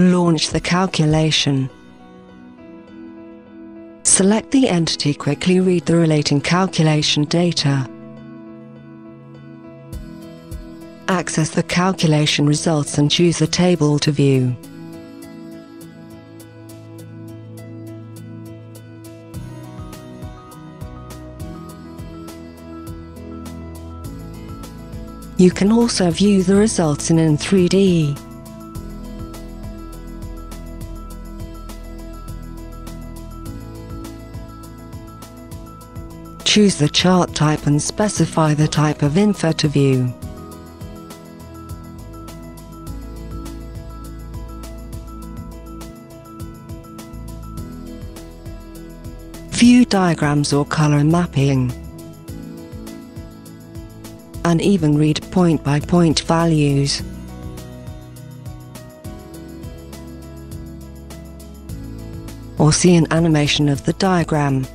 Launch the calculation. Select the entity quickly read the relating calculation data. Access the calculation results and choose the table to view. You can also view the results in in 3D. Choose the chart type and specify the type of info to view. View diagrams or color mapping. And even read point-by-point -point values. Or see an animation of the diagram.